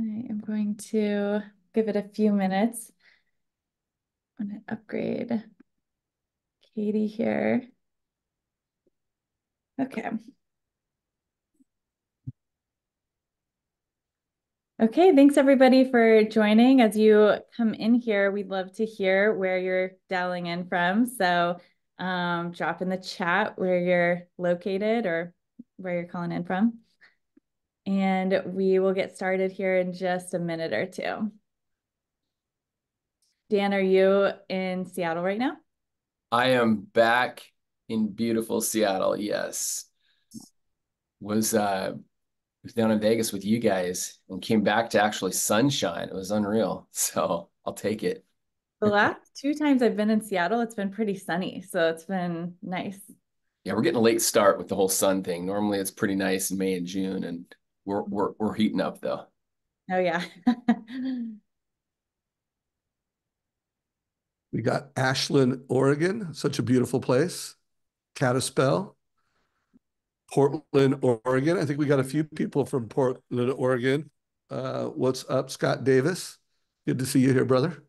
I am going to give it a few minutes. I'm going to upgrade Katie here. Okay. Okay, thanks everybody for joining. As you come in here, we'd love to hear where you're dialing in from. So um, drop in the chat where you're located or where you're calling in from. And we will get started here in just a minute or two. Dan, are you in Seattle right now? I am back in beautiful Seattle. Yes. Was uh was down in Vegas with you guys and came back to actually sunshine. It was unreal. So I'll take it. The last two times I've been in Seattle, it's been pretty sunny. So it's been nice. Yeah, we're getting a late start with the whole sun thing. Normally it's pretty nice in May and June, and we're we're we're heating up though. Oh yeah. we got Ashland, Oregon, such a beautiful place. Kalispell, Portland, Oregon. I think we got a few people from Portland, Oregon. Uh, what's up, Scott Davis? Good to see you here, brother.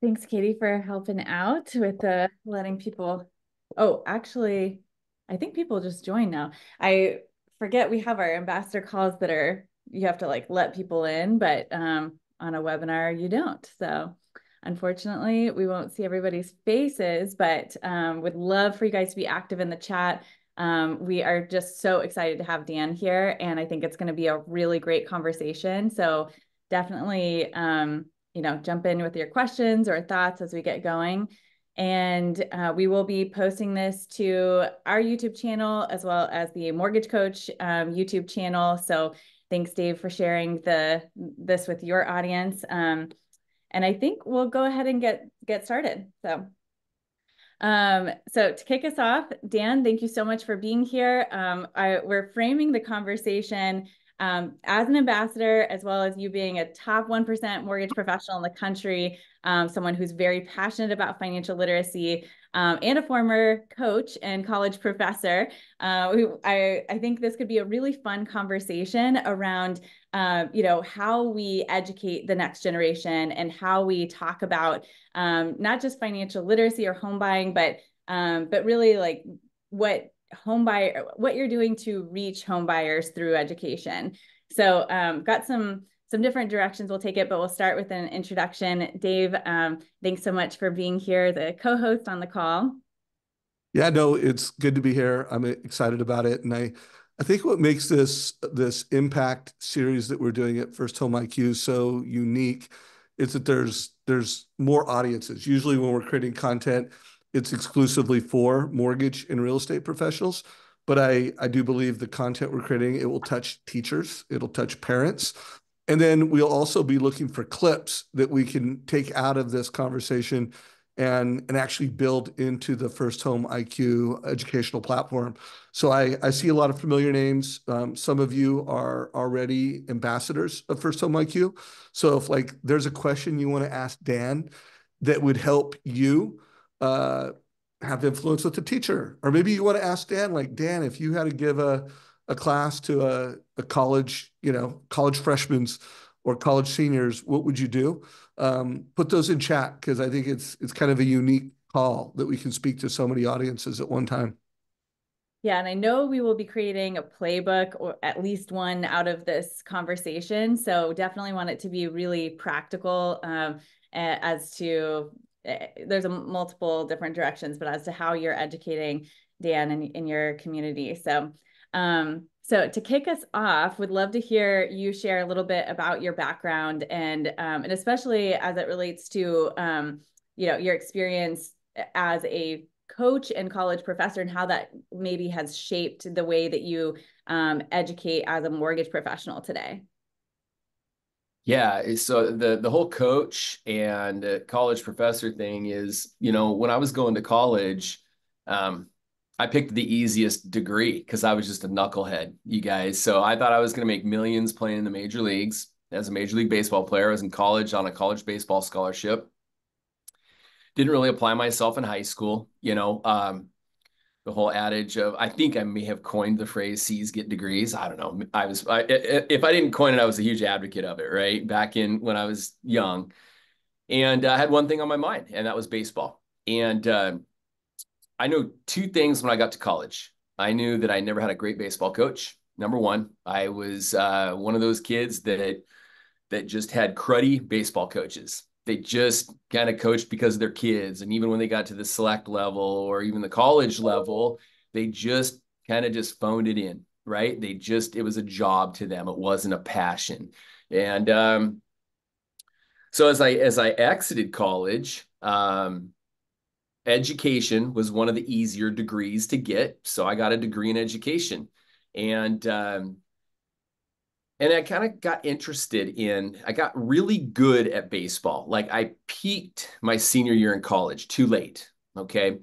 Thanks, Katie, for helping out with uh, letting people. Oh, actually, I think people just join now. I forget we have our ambassador calls that are you have to like let people in, but um, on a webinar you don't. So Unfortunately, we won't see everybody's faces, but um, would love for you guys to be active in the chat. Um, we are just so excited to have Dan here, and I think it's going to be a really great conversation. So definitely, um, you know, jump in with your questions or thoughts as we get going. And uh, we will be posting this to our YouTube channel as well as the Mortgage Coach um, YouTube channel. So thanks, Dave, for sharing the this with your audience. Um, and I think we'll go ahead and get get started. So, um, so to kick us off, Dan, thank you so much for being here. Um, I, we're framing the conversation um, as an ambassador, as well as you being a top 1% mortgage professional in the country, um, someone who's very passionate about financial literacy, um, and a former coach and college professor. Uh, I, I think this could be a really fun conversation around, uh, you know, how we educate the next generation and how we talk about um, not just financial literacy or home buying, but um, but really like what home buyer what you're doing to reach home buyers through education. So um, got some some different directions we'll take it, but we'll start with an introduction. Dave, um, thanks so much for being here, the co-host on the call. Yeah, no, it's good to be here. I'm excited about it, and I, I think what makes this this impact series that we're doing at First Home IQ so unique is that there's there's more audiences. Usually, when we're creating content, it's exclusively for mortgage and real estate professionals. But I, I do believe the content we're creating, it will touch teachers, it'll touch parents, and then we'll also be looking for clips that we can take out of this conversation and, and actually build into the First Home IQ educational platform. So I, I see a lot of familiar names. Um, some of you are already ambassadors of First Home IQ. So if like there's a question you want to ask Dan that would help you uh, have influence with the teacher, or maybe you want to ask Dan, like Dan, if you had to give a a class to a, a college, you know, college freshmen or college seniors, what would you do? Um, put those in chat because I think it's it's kind of a unique call that we can speak to so many audiences at one time. Yeah, and I know we will be creating a playbook or at least one out of this conversation. So definitely want it to be really practical um, as to there's a multiple different directions, but as to how you're educating Dan in, in your community. So um, so to kick us off, would love to hear you share a little bit about your background and um, and especially as it relates to um, you know your experience as a coach and college professor and how that maybe has shaped the way that you um, educate as a mortgage professional today. Yeah, so the the whole coach and uh, college professor thing is, you know, when I was going to college, um, I picked the easiest degree because I was just a knucklehead, you guys. So I thought I was going to make millions playing in the major leagues as a major league baseball player. I was in college on a college baseball scholarship. Didn't really apply myself in high school, you know. Um, the whole adage of I think I may have coined the phrase "C's get degrees." I don't know. I was I, if I didn't coin it, I was a huge advocate of it. Right back in when I was young, and I had one thing on my mind, and that was baseball. And uh, I know two things when I got to college. I knew that I never had a great baseball coach. Number one, I was uh, one of those kids that that just had cruddy baseball coaches they just kind of coached because of their kids. And even when they got to the select level or even the college level, they just kind of just phoned it in, right? They just, it was a job to them. It wasn't a passion. And um, so as I, as I exited college, um, education was one of the easier degrees to get. So I got a degree in education. And um, and I kind of got interested in, I got really good at baseball. Like I peaked my senior year in college too late. Okay.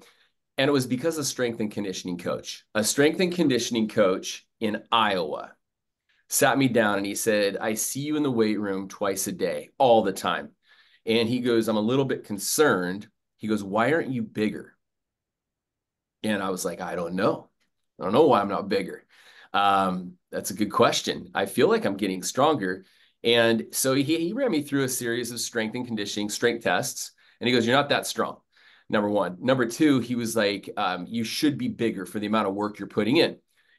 And it was because of strength and conditioning coach. A strength and conditioning coach in Iowa sat me down and he said, I see you in the weight room twice a day, all the time. And he goes, I'm a little bit concerned. He goes, Why aren't you bigger? And I was like, I don't know. I don't know why I'm not bigger. Um, that's a good question. I feel like I'm getting stronger. And so he, he ran me through a series of strength and conditioning, strength tests. And he goes, You're not that strong. Number one. Number two, he was like, um, You should be bigger for the amount of work you're putting in.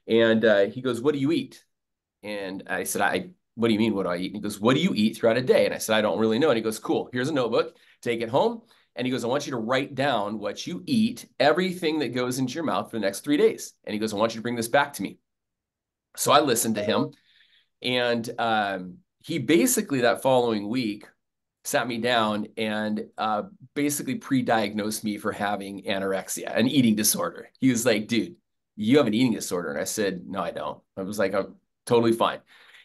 And uh, he goes, What do you eat? And I said, I, what do you mean? What do I eat? And he goes, What do you eat throughout a day? And I said, I don't really know. And he goes, Cool. Here's a notebook. Take it home. And he goes, I want you to write down what you eat, everything that goes into your mouth for the next three days. And he goes, I want you to bring this back to me. So I listened to him, and um, he basically that following week sat me down and uh, basically pre-diagnosed me for having anorexia, an eating disorder. He was like, "Dude, you have an eating disorder," and I said, "No, I don't." I was like, "I'm totally fine."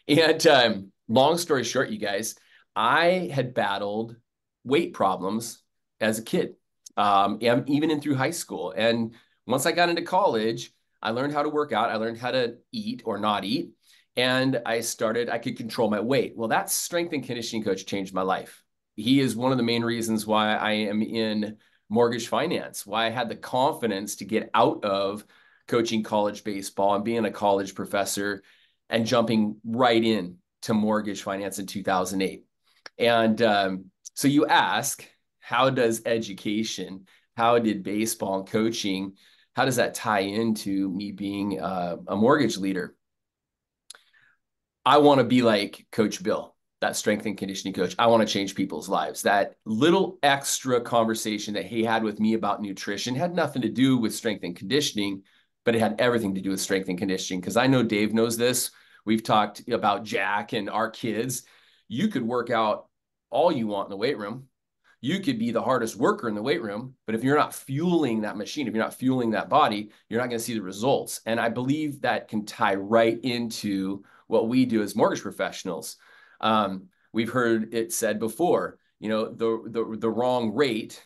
And um, long story short, you guys, I had battled weight problems as a kid, um, and even in through high school. And once I got into college, I learned how to work out. I learned how to eat or not eat. And I started, I could control my weight. Well, that strength and conditioning coach changed my life. He is one of the main reasons why I am in mortgage finance, why I had the confidence to get out of coaching college baseball and being a college professor and jumping right in to mortgage finance in 2008. And um, so you ask, how does education, how did baseball and coaching how does that tie into me being uh, a mortgage leader? I want to be like Coach Bill, that strength and conditioning coach. I want to change people's lives. That little extra conversation that he had with me about nutrition had nothing to do with strength and conditioning, but it had everything to do with strength and conditioning. Because I know Dave knows this. We've talked about Jack and our kids. You could work out all you want in the weight room you could be the hardest worker in the weight room, but if you're not fueling that machine, if you're not fueling that body, you're not going to see the results. And I believe that can tie right into what we do as mortgage professionals. Um, we've heard it said before, you know, the the, the wrong rate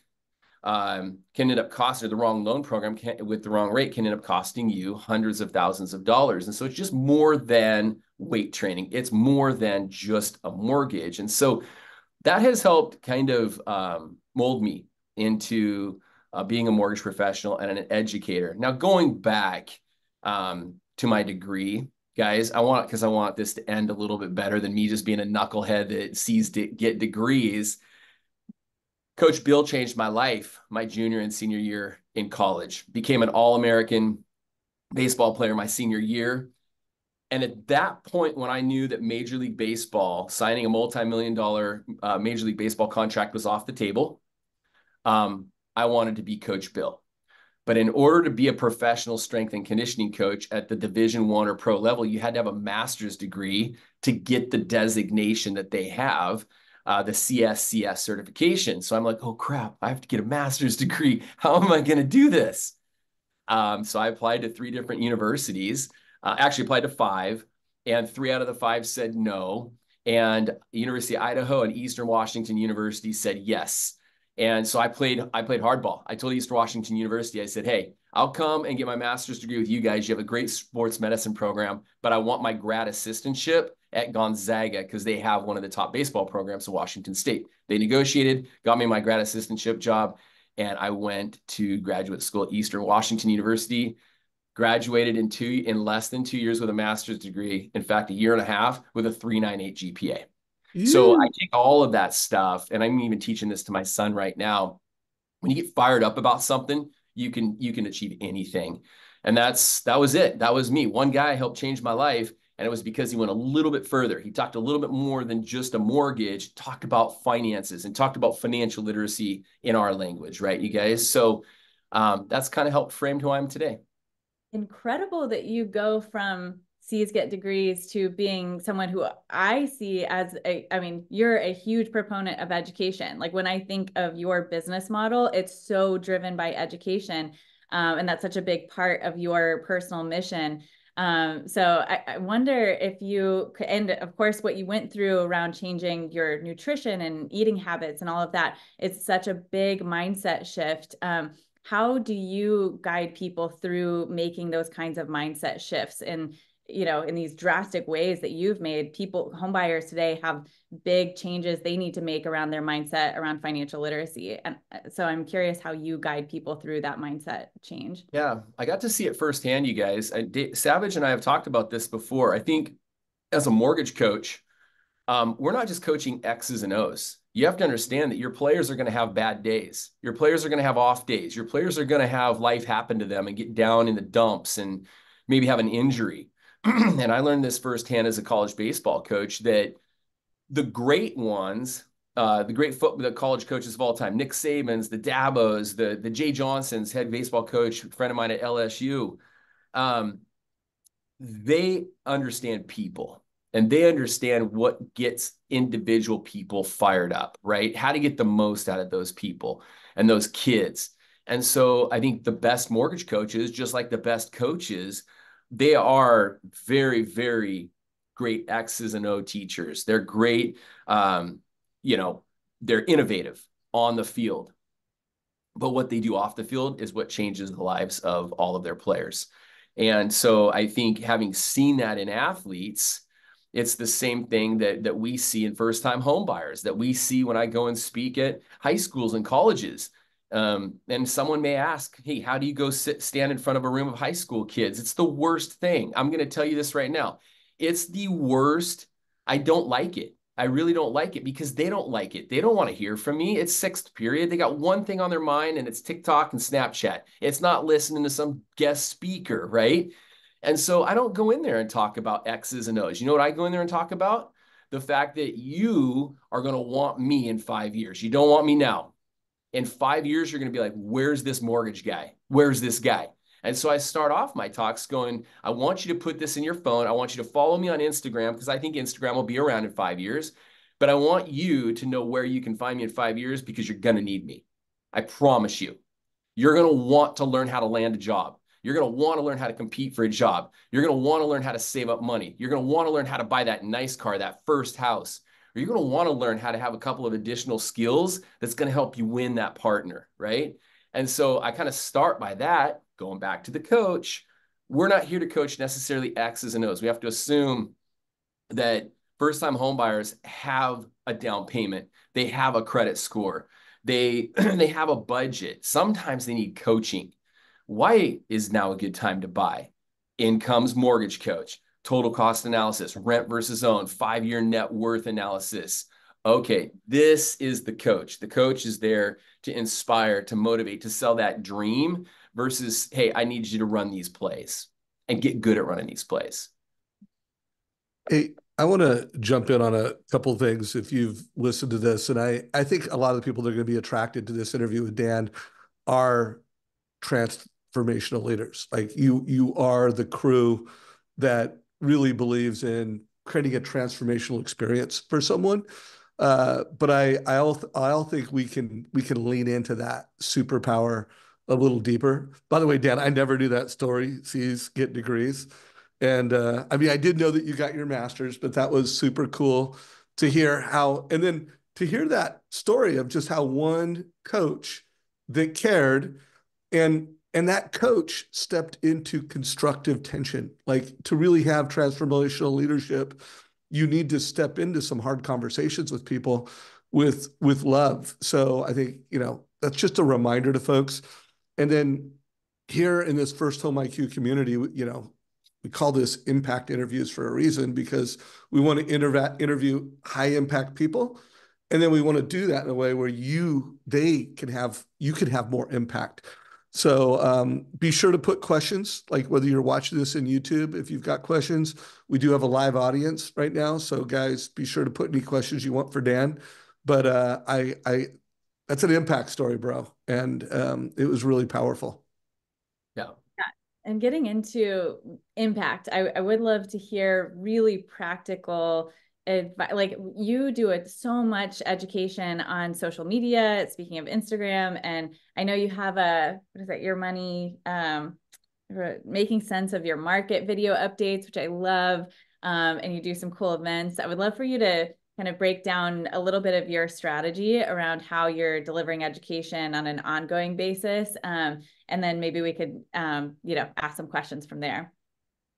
um, can end up costing the wrong loan program can, with the wrong rate can end up costing you hundreds of thousands of dollars. And so it's just more than weight training. It's more than just a mortgage. And so that has helped kind of um, mold me into uh, being a mortgage professional and an educator. Now, going back um, to my degree, guys, I want because I want this to end a little bit better than me just being a knucklehead that C's to get degrees. Coach Bill changed my life my junior and senior year in college. Became an All-American baseball player my senior year. And at that point, when I knew that Major League Baseball signing a multi-million dollar uh, Major League Baseball contract was off the table, um, I wanted to be Coach Bill. But in order to be a professional strength and conditioning coach at the Division One or pro level, you had to have a master's degree to get the designation that they have, uh, the CSCS certification. So I'm like, oh crap, I have to get a master's degree. How am I going to do this? Um, so I applied to three different universities uh, actually applied to five, and three out of the five said no. And University of Idaho and Eastern Washington University said yes. And so I played I played hardball. I told Eastern Washington University, I said, hey, I'll come and get my master's degree with you guys. You have a great sports medicine program, but I want my grad assistantship at Gonzaga because they have one of the top baseball programs in Washington State. They negotiated, got me my grad assistantship job. and I went to graduate school at Eastern Washington University. Graduated in two in less than two years with a master's degree. In fact, a year and a half with a 398 GPA. So I take all of that stuff, and I'm even teaching this to my son right now. When you get fired up about something, you can you can achieve anything. And that's that was it. That was me. One guy helped change my life. And it was because he went a little bit further. He talked a little bit more than just a mortgage, talked about finances and talked about financial literacy in our language, right, you guys? So um, that's kind of helped frame who I am today. Incredible that you go from C's get degrees to being someone who I see as a, I mean, you're a huge proponent of education. Like when I think of your business model, it's so driven by education. Um, and that's such a big part of your personal mission. Um, so I, I, wonder if you could, and of course, what you went through around changing your nutrition and eating habits and all of that, it's such a big mindset shift. Um, how do you guide people through making those kinds of mindset shifts and you know in these drastic ways that you've made? People homebuyers today have big changes they need to make around their mindset around financial literacy and uh, so i'm curious how you guide people through that mindset change. Yeah i got to see it firsthand you guys. I, savage and i have talked about this before. I think as a mortgage coach um, we're not just coaching x's and o's you have to understand that your players are going to have bad days. Your players are going to have off days. Your players are going to have life happen to them and get down in the dumps and maybe have an injury. And I learned this firsthand as a college baseball coach that the great ones, uh, the great the college coaches of all time, Nick Saban's, the Dabos, the the Jay Johnsons, head baseball coach, friend of mine at LSU, um, they understand people and they understand what gets individual people fired up, right? How to get the most out of those people and those kids. And so I think the best mortgage coaches, just like the best coaches, they are very, very great X's and O teachers. They're great, um, you know, they're innovative on the field. But what they do off the field is what changes the lives of all of their players. And so I think having seen that in athletes, it's the same thing that that we see in first time home buyers that we see when I go and speak at high schools and colleges um, and someone may ask, hey, how do you go sit, stand in front of a room of high school kids? It's the worst thing. I'm going to tell you this right now. It's the worst. I don't like it. I really don't like it because they don't like it. They don't want to hear from me. It's sixth period. They got one thing on their mind and it's TikTok and Snapchat. It's not listening to some guest speaker, right? And so I don't go in there and talk about X's and O's. You know what I go in there and talk about? The fact that you are going to want me in five years. You don't want me now in five years, you're going to be like, where's this mortgage guy? Where's this guy? And so I start off my talks going, I want you to put this in your phone. I want you to follow me on Instagram because I think Instagram will be around in five years. But I want you to know where you can find me in five years because you're going to need me. I promise you. You're going to want to learn how to land a job. You're going to want to learn how to compete for a job. You're going to want to learn how to save up money. You're going to want to learn how to buy that nice car, that first house or you're going to want to learn how to have a couple of additional skills that's going to help you win that partner, right? And so I kind of start by that, going back to the coach. We're not here to coach necessarily X's and O's. We have to assume that first time homebuyers have a down payment, they have a credit score, they they have a budget. Sometimes they need coaching. Why is now a good time to buy? In comes mortgage coach total cost analysis, rent versus own, five year net worth analysis. Okay, this is the coach. The coach is there to inspire, to motivate, to sell that dream versus, hey, I need you to run these plays and get good at running these plays. Hey, I want to jump in on a couple things if you've listened to this. And I, I think a lot of the people that are going to be attracted to this interview with Dan are transformational leaders. Like you, you are the crew that really believes in creating a transformational experience for someone. Uh, but I I all I all think we can we can lean into that superpower a little deeper. By the way, Dan, I never knew that story. C's get degrees, and uh, I mean I did know that you got your master's, but that was super cool to hear how and then to hear that story of just how one coach that cared and and that coach stepped into constructive tension. Like to really have transformational leadership, you need to step into some hard conversations with people with with love. So I think, you know, that's just a reminder to folks. And then here in this first home IQ community, you know, we call this impact interviews for a reason because we want to interv- interview high impact people and then we want to do that in a way where you they can have you can have more impact so um, be sure to put questions like whether you're watching this in youtube if you've got questions. We do have a live audience right now so guys be sure to put any questions you want for dan. But uh, i i that's an impact story bro and um, it was really powerful. Yeah. And getting into impact I, I would love to hear really practical advice like you do it so much education on social media speaking of instagram and i know you have a what is that your money um making sense of your market video updates which i love um, and you do some cool events. I would love for you to kind of break down a little bit of your strategy around how you're delivering education on an ongoing basis um, and then maybe we could um, you know ask some questions from there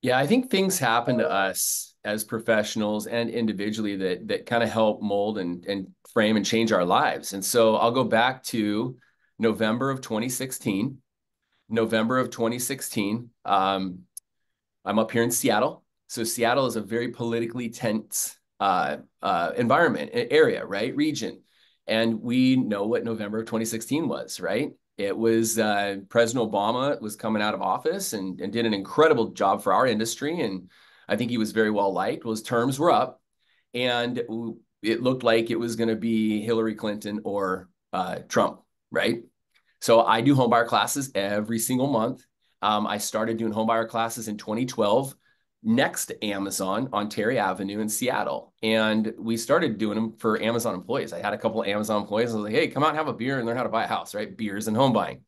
yeah, I think things happen to us as professionals and individually that that kind of help mold and and frame and change our lives. And so I'll go back to November of 2016. November of 2016. Um, I'm up here in Seattle. So Seattle is a very politically tense uh, uh, environment, area, right? Region. And we know what November of 2016 was, right? It was uh, President Obama was coming out of office and, and did an incredible job for our industry. And I think he was very well liked. Well, his terms were up. And it looked like it was going to be Hillary Clinton or uh, Trump, right? So I do homebuyer classes every single month. Um, I started doing homebuyer classes in 2012 next to Amazon on Terry Avenue in Seattle. And we started doing them for Amazon employees. I had a couple of Amazon employees. I was like, hey, come out and have a beer and learn how to buy a house, right? Beers and home buying.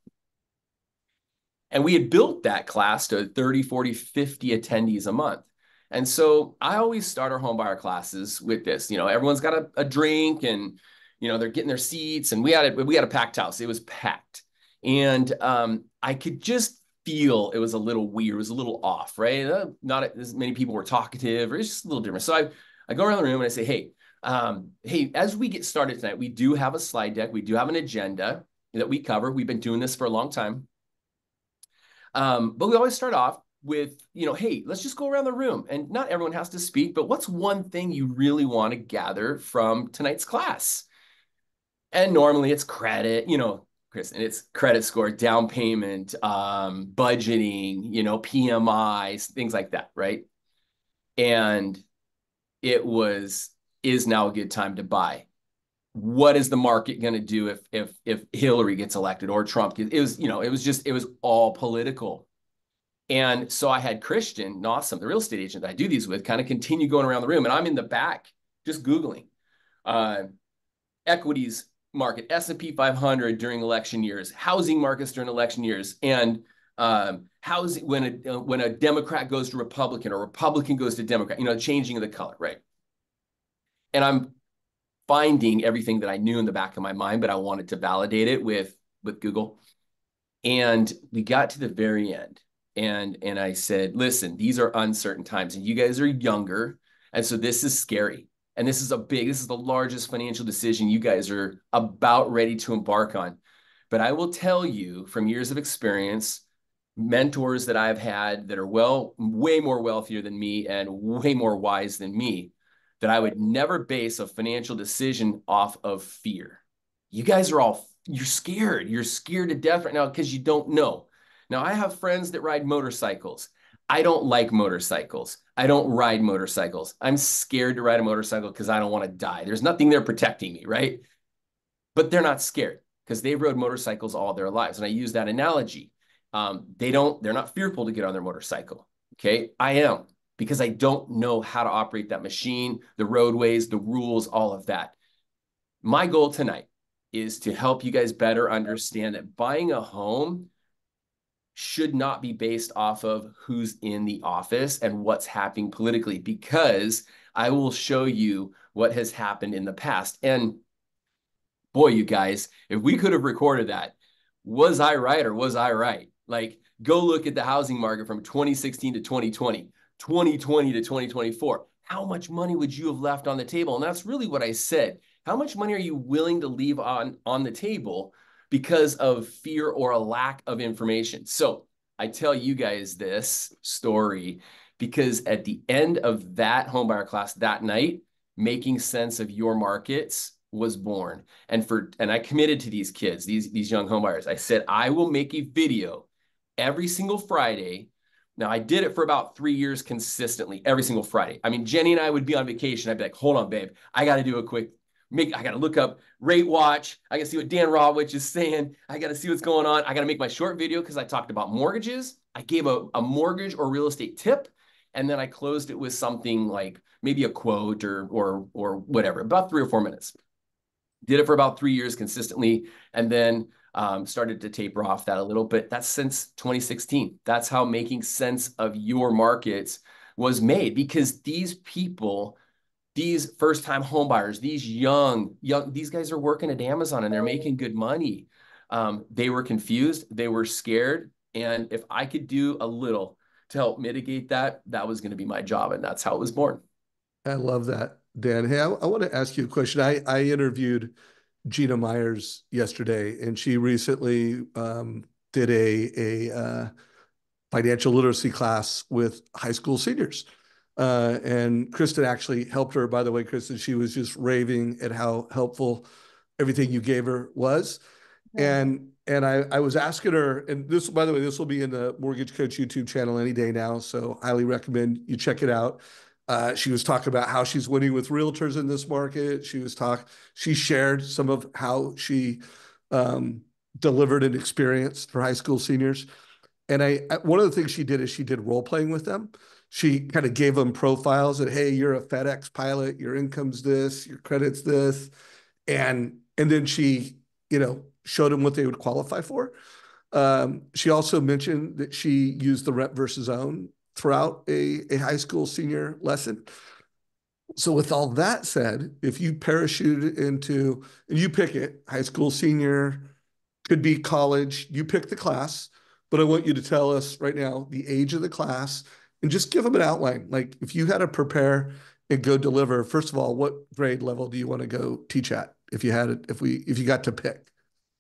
And we had built that class to 30, 40, 50 attendees a month. And so I always start our home buyer classes with this. You know, everyone's got a, a drink and, you know, they're getting their seats. And we had a, we had a packed house. It was packed. And um, I could just feel it was a little weird, it was a little off, right? Uh, not as many people were talkative, or it's just a little different. So I, I go around the room and I say, hey, um, hey, as we get started tonight, we do have a slide deck, we do have an agenda that we cover. We've been doing this for a long time. Um, but we always start off with, you know, hey, let's just go around the room and not everyone has to speak, but what's one thing you really want to gather from tonight's class? And normally it's credit, you know, Chris, and it's credit score, down payment, um, budgeting, you know, PMIs, things like that, right? And it was is now a good time to buy. What is the market going to do if if if Hillary gets elected or Trump? It was you know it was just it was all political, and so I had Christian Awesome, the real estate agent that I do these with, kind of continue going around the room, and I'm in the back just googling uh, equities market, S&P 500 during election years, housing markets during election years, and um, housing when a when a Democrat goes to Republican or Republican goes to Democrat, you know, changing of the color, right? And I'm finding everything that I knew in the back of my mind, but I wanted to validate it with with Google. And we got to the very end, and and I said, listen, these are uncertain times, and you guys are younger, and so this is scary. And this is a big, this is the largest financial decision you guys are about ready to embark on. But I will tell you from years of experience, mentors that I've had that are well, way more wealthier than me and way more wise than me, that I would never base a financial decision off of fear. You guys are all, you're scared. You're scared to death right now because you don't know. Now, I have friends that ride motorcycles. I don't like motorcycles. I don't ride motorcycles. I'm scared to ride a motorcycle because I don't want to die. There's nothing there protecting me, right? But they're not scared because they rode motorcycles all their lives. And I use that analogy. Um, they don't, they're not fearful to get on their motorcycle. Okay. I am because I don't know how to operate that machine, the roadways, the rules, all of that. My goal tonight is to help you guys better understand that buying a home should not be based off of who's in the office and what's happening politically, because I will show you what has happened in the past. And boy, you guys, if we could have recorded that, was I right or was I right? Like, go look at the housing market from 2016 to 2020, 2020 to 2024. How much money would you have left on the table? And that's really what I said. How much money are you willing to leave on, on the table because of fear or a lack of information. So I tell you guys this story because at the end of that homebuyer class that night, making sense of your markets was born. And for and I committed to these kids, these these young homebuyers. I said I will make a video every single Friday. Now I did it for about three years consistently, every single Friday. I mean, Jenny and I would be on vacation. I'd be like, "Hold on, babe, I got to do a quick make I gotta look up rate watch. I gotta see what Dan Rawitch is saying. I gotta see what's going on. I gotta make my short video because I talked about mortgages. I gave a, a mortgage or real estate tip, and then I closed it with something like maybe a quote or or or whatever, about three or four minutes. Did it for about three years consistently, and then um, started to taper off that a little bit. That's since 2016. That's how making sense of your markets was made because these people these first time homebuyers, these young, young, these guys are working at Amazon and they're making good money. Um, they were confused, they were scared. And if I could do a little to help mitigate that, that was going to be my job. And that's how it was born. I love that, Dan. Hey, I, I want to ask you a question. I, I interviewed Gina Myers yesterday, and she recently um, did a, a uh, financial literacy class with high school seniors. Uh, and Kristen actually helped her. By the way, Kristen, she was just raving at how helpful everything you gave her was. Yeah. And and I, I was asking her, and this, by the way, this will be in the Mortgage Coach YouTube channel any day now. So highly recommend you check it out. Uh, she was talking about how she's winning with realtors in this market. She was talk. She shared some of how she um, delivered an experience for high school seniors. And I, one of the things she did is she did role playing with them she kind of gave them profiles that hey you're a fedex pilot your income's this your credit's this and and then she you know showed them what they would qualify for. Um, she also mentioned that she used the rent versus own throughout a, a high school senior lesson. So with all that said if you parachute into and you pick it high school senior could be college you pick the class but i want you to tell us right now the age of the class and just give them an outline. Like if you had to prepare and go deliver, first of all, what grade level do you want to go teach at? If you had it, if we, if you got to pick.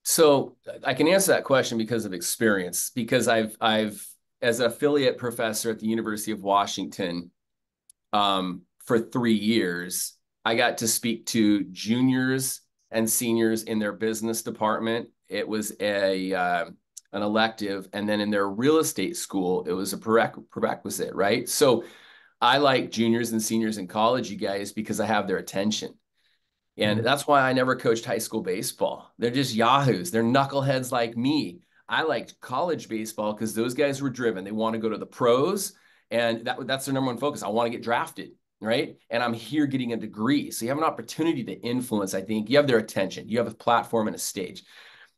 So I can answer that question because of experience, because I've, I've, as an affiliate professor at the University of Washington, um, for three years, I got to speak to juniors and seniors in their business department. It was a, uh, an elective, and then in their real estate school, it was a prerequisite, right? So I like juniors and seniors in college, you guys, because I have their attention. And mm-hmm. that's why I never coached high school baseball. They're just yahoos. They're knuckleheads like me. I liked college baseball because those guys were driven. They want to go to the pros, and that, that's their number one focus. I want to get drafted, right? And I'm here getting a degree. So you have an opportunity to influence. I think you have their attention. You have a platform and a stage.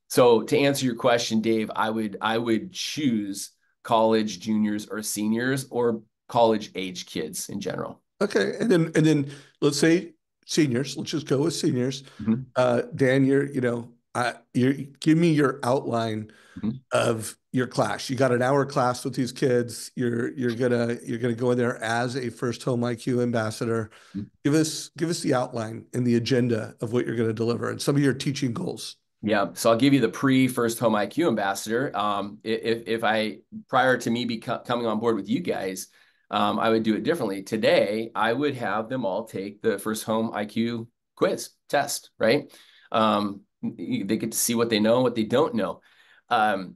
So to answer your question, Dave, I would I would choose college juniors or seniors or college age kids in general. Okay, and then and then let's say seniors. Let's just go with seniors. Mm-hmm. Uh, Dan, you're you know, uh, you give me your outline mm-hmm. of your class. You got an hour class with these kids. You're you're gonna you're gonna go in there as a first home IQ ambassador. Mm-hmm. Give us give us the outline and the agenda of what you're going to deliver and some of your teaching goals. Yeah, so I'll give you the pre first home IQ ambassador. Um, if if I prior to me be coming on board with you guys, um, I would do it differently. Today, I would have them all take the first home IQ quiz test. Right? Um, they get to see what they know, what they don't know. Um,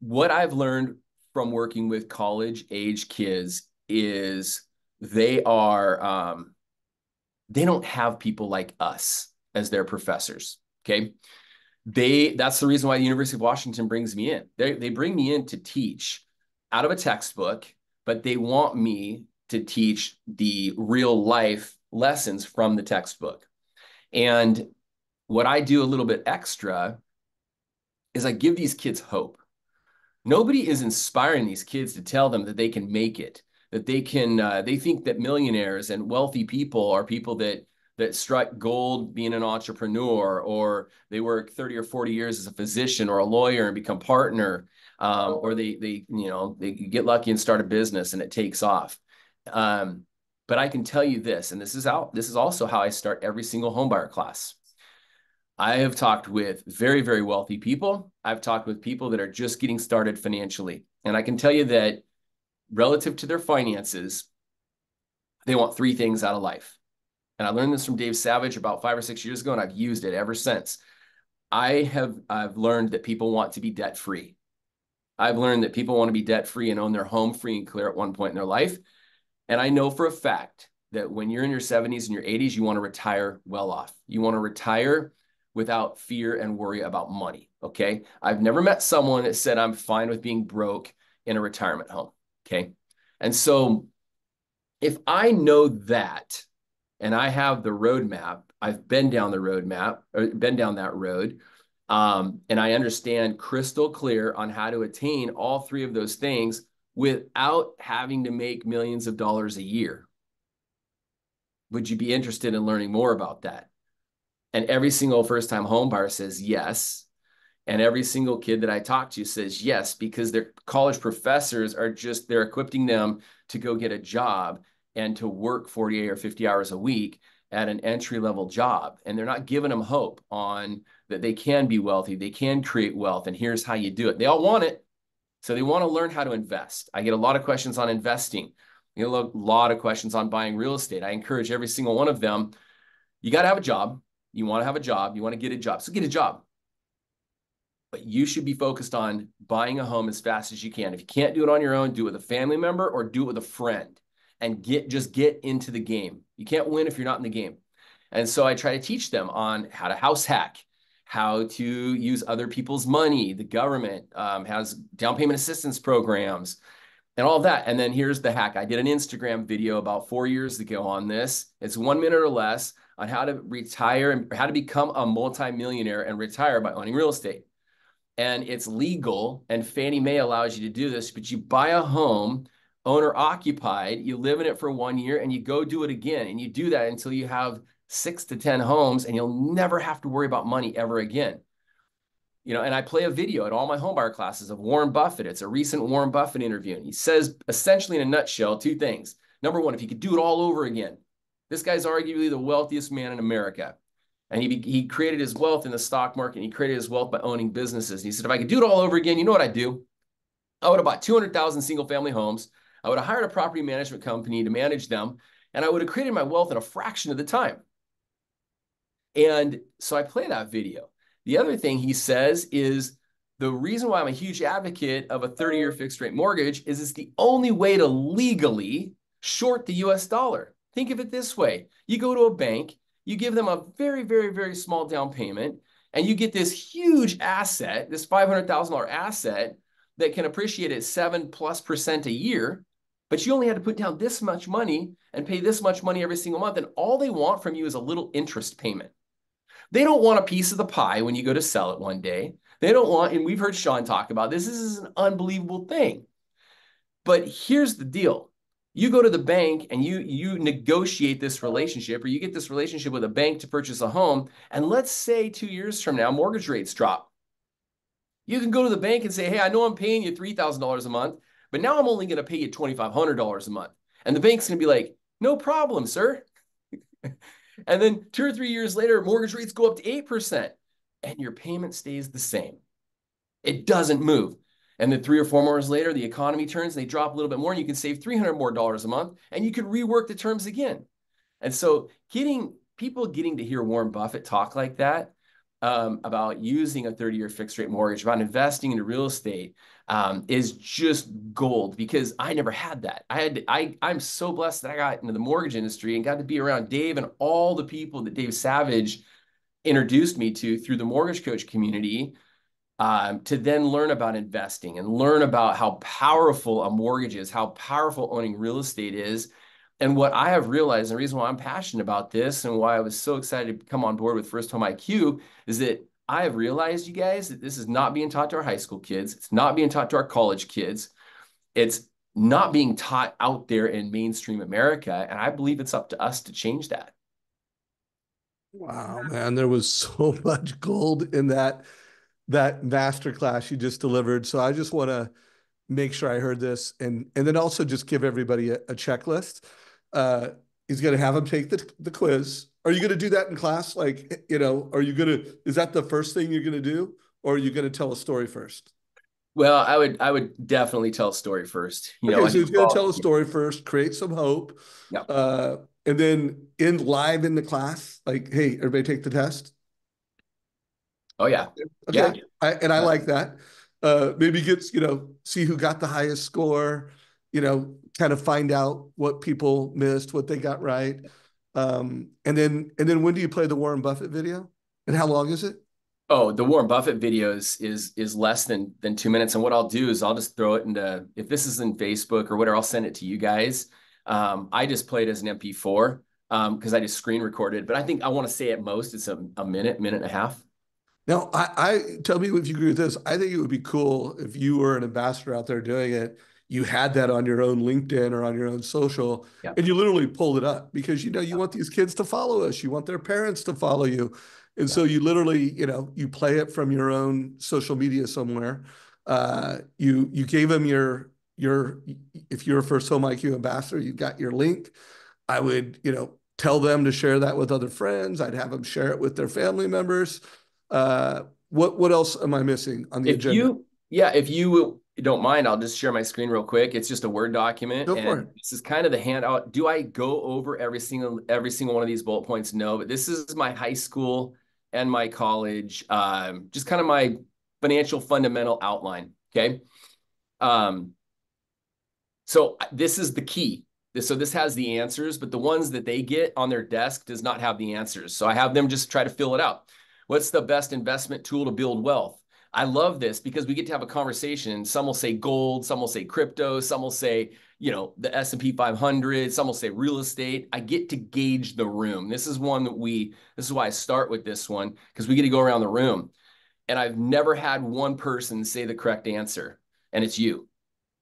what I've learned from working with college age kids is they are um, they don't have people like us as their professors Okay. They that's the reason why the University of Washington brings me in. They they bring me in to teach out of a textbook, but they want me to teach the real life lessons from the textbook. And what I do a little bit extra is I give these kids hope. Nobody is inspiring these kids to tell them that they can make it, that they can, uh, they think that millionaires and wealthy people are people that that struck gold being an entrepreneur or they work 30 or 40 years as a physician or a lawyer and become partner um, or they they you know they get lucky and start a business and it takes off um, but i can tell you this and this is how this is also how i start every single homebuyer class I have talked with very, very wealthy people. I've talked with people that are just getting started financially. And I can tell you that relative to their finances, they want three things out of life. And I learned this from Dave Savage about five or six years ago, and I've used it ever since. I have I've learned that people want to be debt free. I've learned that people want to be debt free and own their home free and clear at one point in their life. And I know for a fact that when you're in your 70s and your 80s, you want to retire well off. You want to retire without fear and worry about money. Okay. I've never met someone that said, I'm fine with being broke in a retirement home. Okay. And so if I know that and I have the roadmap, I've been down the roadmap or been down that road. Um, and I understand crystal clear on how to attain all three of those things without having to make millions of dollars a year. Would you be interested in learning more about that? And every single first time home buyer says yes. And every single kid that I talk to says yes, because their college professors are just, they're equipping them to go get a job and to work 48 or 50 hours a week at an entry level job. And they're not giving them hope on that they can be wealthy, they can create wealth, and here's how you do it. They all want it. So they want to learn how to invest. I get a lot of questions on investing. You know, a lot of questions on buying real estate. I encourage every single one of them. You got to have a job. You want to have a job. You want to get a job. So get a job. But you should be focused on buying a home as fast as you can. If you can't do it on your own, do it with a family member or do it with a friend and get just get into the game. You can't win if you're not in the game. And so I try to teach them on how to house hack, how to use other people's money. The government um, has down payment assistance programs and all that. And then here's the hack. I did an Instagram video about four years ago on this. It's one minute or less on how to retire and how to become a multimillionaire and retire by owning real estate. And it's legal, and Fannie Mae allows you to do this, but you buy a home owner occupied, you live in it for one year and you go do it again. And you do that until you have six to 10 homes and you'll never have to worry about money ever again. You know, and I play a video at all my homebuyer classes of Warren Buffett. It's a recent Warren Buffett interview. And he says, essentially, in a nutshell, two things. Number one, if he could do it all over again, this guy's arguably the wealthiest man in America. And he, he created his wealth in the stock market. And he created his wealth by owning businesses. And he said, if I could do it all over again, you know what I'd do? I would have bought 200,000 single family homes. I would have hired a property management company to manage them, and I would have created my wealth in a fraction of the time. And so I play that video. The other thing he says is the reason why I'm a huge advocate of a 30 year fixed rate mortgage is it's the only way to legally short the US dollar. Think of it this way you go to a bank, you give them a very, very, very small down payment, and you get this huge asset, this $500,000 asset that can appreciate at seven plus percent a year but you only had to put down this much money and pay this much money every single month. And all they want from you is a little interest payment. They don't want a piece of the pie when you go to sell it one day. They don't want, and we've heard Sean talk about this, this is an unbelievable thing. But here's the deal. You go to the bank and you you negotiate this relationship or you get this relationship with a bank to purchase a home and let's say 2 years from now mortgage rates drop. You can go to the bank and say, "Hey, I know I'm paying you $3,000 a month, but now I'm only going to pay you $2,500 a month. And the bank's going to be like, no problem, sir. and then two or three years later, mortgage rates go up to 8% and your payment stays the same. It doesn't move. And then three or four more years later, the economy turns, they drop a little bit more, and you can save 300 more dollars a month, and you can rework the terms again. And so getting people getting to hear Warren Buffett talk like that um, about using a 30 year fixed rate mortgage, about investing into real estate um, is just gold because I never had that. I had, I, I'm so blessed that I got into the mortgage industry and got to be around Dave and all the people that Dave Savage introduced me to through the mortgage coach community um, to then learn about investing and learn about how powerful a mortgage is, how powerful owning real estate is, and what I have realized, and the reason why I'm passionate about this and why I was so excited to come on board with First Home IQ is that I have realized, you guys, that this is not being taught to our high school kids. It's not being taught to our college kids. It's not being taught out there in mainstream America. And I believe it's up to us to change that. Wow, man, there was so much gold in that that master class you just delivered. So I just want to make sure I heard this and and then also just give everybody a, a checklist uh, he's going to have them take the, the quiz. are you going to do that in class? Like, you know, are you going to, is that the first thing you're going to do? Or are you going to tell a story first? Well, I would I would definitely tell a story first. You okay, know, so he's going to tell a story first, create some hope, yeah. uh, and then in live in the class, like, hey, everybody take the test. Oh yeah, okay, yeah. I, and I like that. Uh, maybe gets you know see who got the highest score. You know, kind of find out what people missed, what they got right, um, and then and then when do you play the Warren Buffett video, and how long is it? Oh, the Warren Buffett videos is is less than than two minutes. And what I'll do is I'll just throw it into if this is in Facebook or whatever, I'll send it to you guys. Um, I just play it as an MP4 because um, I just screen recorded. But I think I want to say at most it's a, a minute, minute and a half. Now, I, I tell me if you agree with this. I think it would be cool if you were an ambassador out there doing it. You had that on your own LinkedIn or on your own social, yeah. and you literally pulled it up because you know you want these kids to follow us. You want their parents to follow you. And so you literally, you know, you play it from your own social media somewhere. Uh, you you gave them your your if you're a first home IQ ambassador, you got your link. I would, you know, tell them to share that with other friends. I'd have them share it with their family members. Uh, what what else am I missing on the if agenda? You, yeah, if you don't mind, I'll just share my screen real quick. It's just a Word document. Go for it. This is kind of the handout. Do I go over every single every single one of these bullet points? No, but this is my high school and my college, um, just kind of my financial fundamental outline. Okay. Um, so this is the key. So this has the answers, but the ones that they get on their desk does not have the answers. So I have them just try to fill it out. What's the best investment tool to build wealth? I love this because we get to have a conversation. Some will say gold, some will say crypto, some will say, you know, the S&P 500, some will say real estate. I get to gauge the room. This is one that we this is why I start with this one because we get to go around the room. And I've never had one person say the correct answer, and it's you.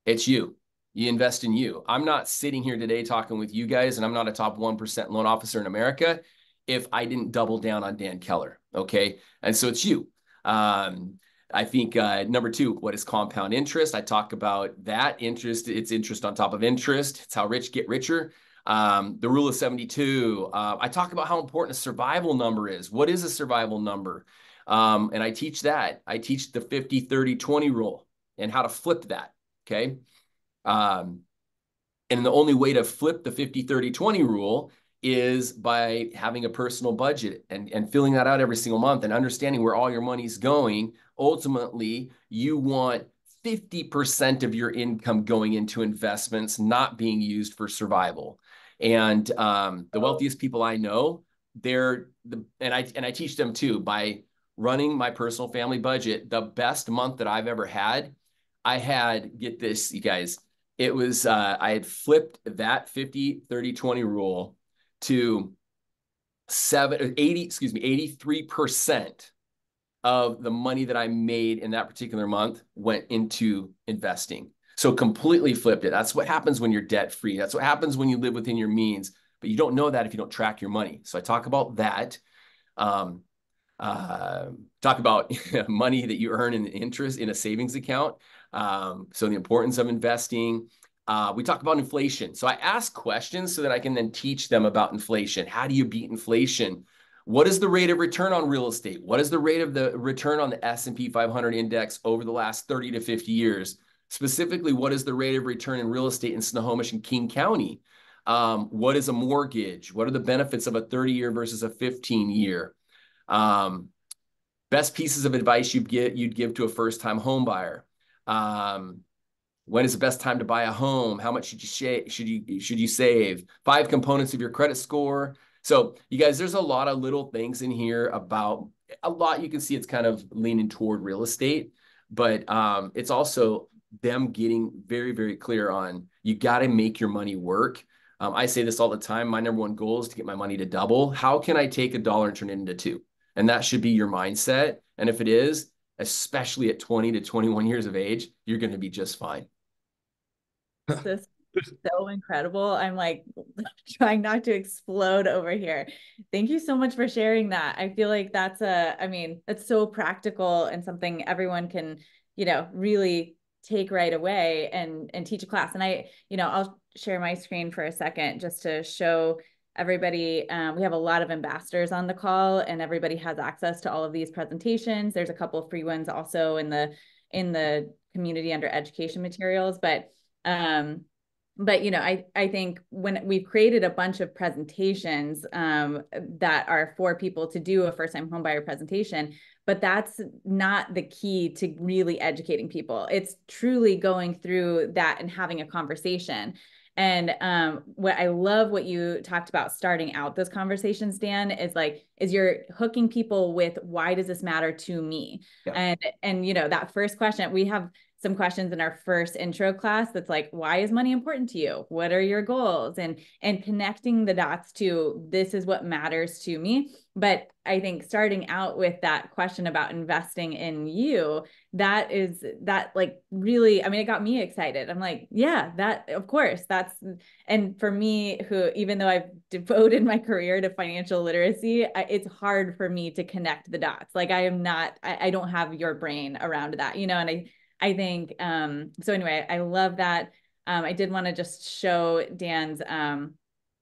It's you. You invest in you. I'm not sitting here today talking with you guys and I'm not a top 1% loan officer in America if I didn't double down on Dan Keller, okay? And so it's you. Um, I think uh, number two, what is compound interest? I talk about that interest. It's interest on top of interest. It's how rich get richer. Um, the rule of 72. Uh, I talk about how important a survival number is. What is a survival number? Um, and I teach that. I teach the 50, 30, 20 rule and how to flip that. Okay. Um, and the only way to flip the 50, 30, 20 rule is by having a personal budget and, and filling that out every single month and understanding where all your money's going. Ultimately, you want 50% of your income going into investments, not being used for survival. And um, the wealthiest people I know, they're the and I and I teach them too by running my personal family budget. The best month that I've ever had, I had get this, you guys. It was uh, I had flipped that 50, 30, 20 rule to seven, 80, excuse me, 83% of the money that I made in that particular month went into investing. So completely flipped it. That's what happens when you're debt free. That's what happens when you live within your means. But you don't know that if you don't track your money. So I talk about that. Um, uh, talk about money that you earn in interest in a savings account. Um, so the importance of investing. Uh, we talk about inflation. So I ask questions so that I can then teach them about inflation. How do you beat inflation? What is the rate of return on real estate? What is the rate of the return on the S&P 500 index over the last 30 to 50 years? Specifically, what is the rate of return in real estate in Snohomish and King County? Um, what is a mortgage? What are the benefits of a 30 year versus a 15 year? Um, best pieces of advice you'd get you'd give to a first time home buyer. Um, when is the best time to buy a home? How much should you sh- should you should you save? Five components of your credit score. So you guys, there's a lot of little things in here about a lot. You can see it's kind of leaning toward real estate, but um, it's also them getting very very clear on you got to make your money work. Um, I say this all the time. My number one goal is to get my money to double. How can I take a dollar and turn it into two? And that should be your mindset. And if it is, especially at 20 to 21 years of age, you're going to be just fine. This is so incredible. I'm like trying not to explode over here. Thank you so much for sharing that. I feel like that's a, I mean, it's so practical and something everyone can, you know, really take right away and and teach a class. And I, you know, I'll share my screen for a second just to show everybody, um, we have a lot of ambassadors on the call and everybody has access to all of these presentations. There's a couple free ones also in the, in the community under education materials, but, um, but you know, I I think when we've created a bunch of presentations um, that are for people to do a first time homebuyer presentation, but that's not the key to really educating people. It's truly going through that and having a conversation. And um, what I love what you talked about starting out those conversations, Dan, is like, is you're hooking people with why does this matter to me? Yeah. And and you know, that first question, we have some questions in our first intro class that's like why is money important to you? What are your goals? And and connecting the dots to this is what matters to me. But i think starting out with that question about investing in you that is that like really i mean it got me excited. I'm like yeah that of course that's and for me who even though i've devoted my career to financial literacy I, it's hard for me to connect the dots. Like i am not I, I don't have your brain around that you know and i I think, um, so anyway, I love that. Um, I did want to just show Dan's um,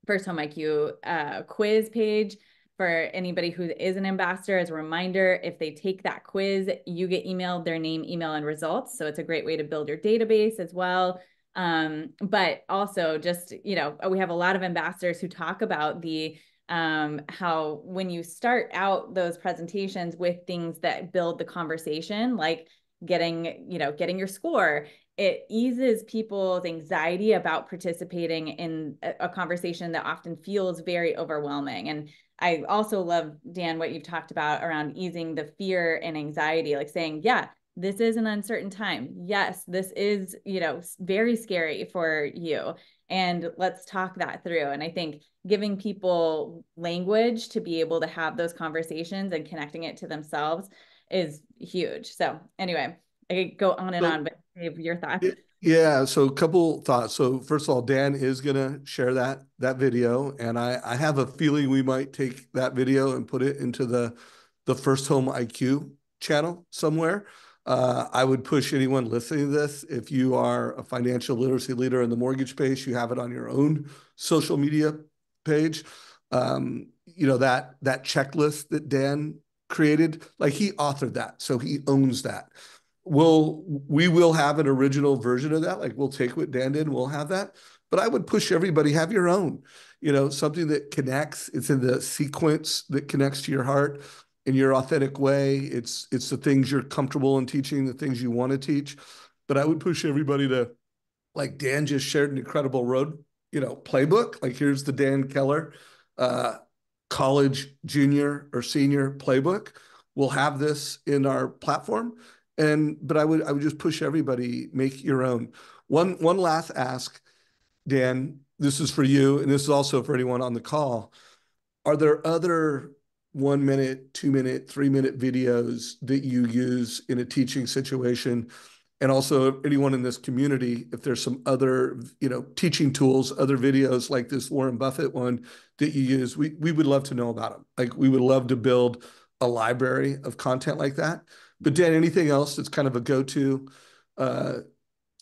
first home IQ uh, quiz page for anybody who is an ambassador as a reminder if they take that quiz you get emailed their name email and results so it's a great way to build your database as well um, but also just you know we have a lot of ambassadors who talk about the um, how when you start out those presentations with things that build the conversation like getting you know getting your score it eases people's anxiety about participating in a, a conversation that often feels very overwhelming. And i also love dan what you've talked about around easing the fear and anxiety like saying yeah this is an uncertain time. Yes this is you know very scary for you. And let's talk that through. And i think giving people language to be able to have those conversations and connecting it to themselves is huge. So anyway, I could go on and so, on, but Dave, your thoughts. Yeah, so a couple thoughts. So first of all, Dan is gonna share that that video, and I I have a feeling we might take that video and put it into the the First Home IQ channel somewhere. Uh, I would push anyone listening to this, if you are a financial literacy leader in the mortgage space, you have it on your own social media page. Um, you know that that checklist that Dan created, like he authored that, so he owns that. We'll we will have an original version of that. Like we'll take what Dan did, we'll have that. But I would push everybody have your own. You know, something that connects. It's in the sequence that connects to your heart in your authentic way. It's it's the things you're comfortable in teaching, the things you want to teach. But I would push everybody to, like Dan just shared an incredible road, you know, playbook. Like here's the Dan Keller. Uh, college junior or senior playbook. We'll have this in our platform. And but I would I would just push everybody make your own. One one last ask, Dan. This is for you, and this is also for anyone on the call. Are there other one minute, two minute, three minute videos that you use in a teaching situation and also anyone in this community, if there's some other, you know, teaching tools, other videos like this Warren Buffett one that you use, we, we would love to know about them. Like we would love to build a library of content like that. But Dan, anything else that's kind of a go-to uh,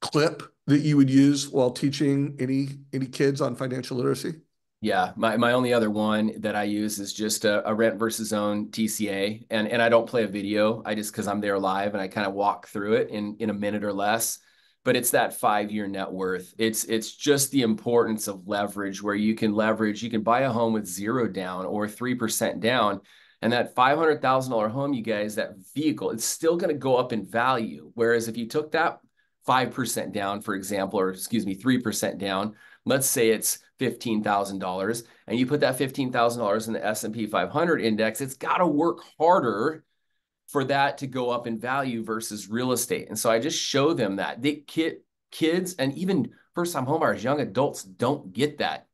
clip that you would use while teaching any any kids on financial literacy? Yeah, my, my only other one that I use is just a, a, rent versus own TCA, and and I don't play a video. I just because I'm there live and I kind of walk through it in in a minute or less. But it's that five year net worth. It's it's just the importance of leverage where you can leverage. You can buy a home with zero down or three percent down, and that five hundred thousand dollar home, you guys, that vehicle, it's still going to go up in value. Whereas if you took that five percent down, for example, or excuse me, three percent down, let's say it's $15,000 and you put that $15,000 in the S&P 500 index, it's got to work harder for that to go up in value versus real estate. And so I just show them that. They kid, kids and even first-time homebuyers, young adults don't get that.